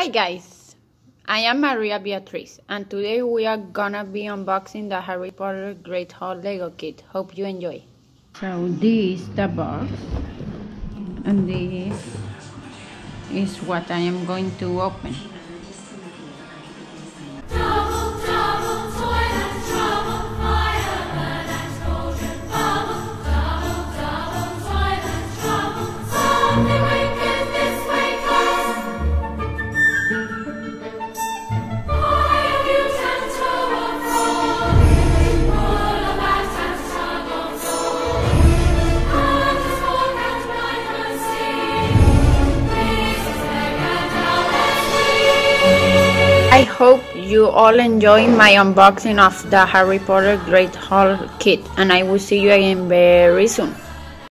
Hi guys, I am Maria Beatriz and today we are gonna be unboxing the Harry Potter Great Hall Lego kit. Hope you enjoy. So this is the box and this is what I am going to open. I hope you all enjoy my unboxing of the Harry Potter Great Hall kit and I will see you again very soon.